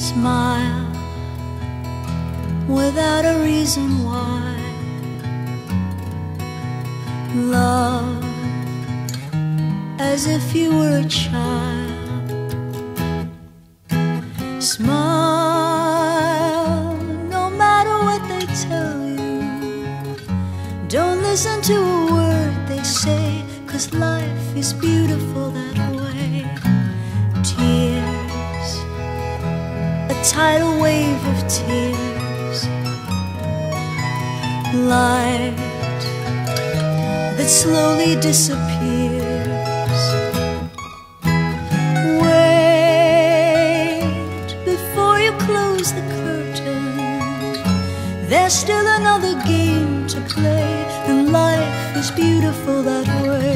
Smile without a reason why. Love as if you were a child. Smile no matter what they tell you. Don't listen to a word they say, cause life is beautiful tidal wave of tears. Light that slowly disappears. Wait before you close the curtain. There's still another game to play, and life is beautiful that way.